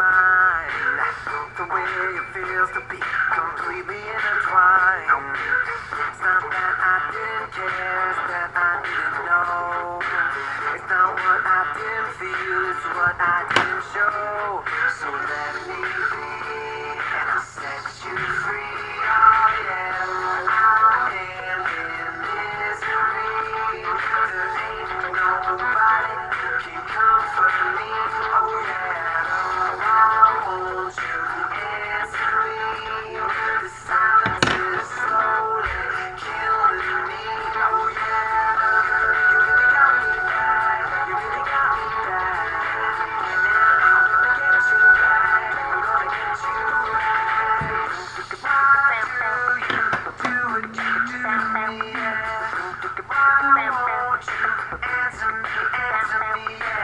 mine. The way it feels to be completely intertwined. It's not that I didn't care, it's that I didn't know. It's not what I didn't feel. Answer me, answer me.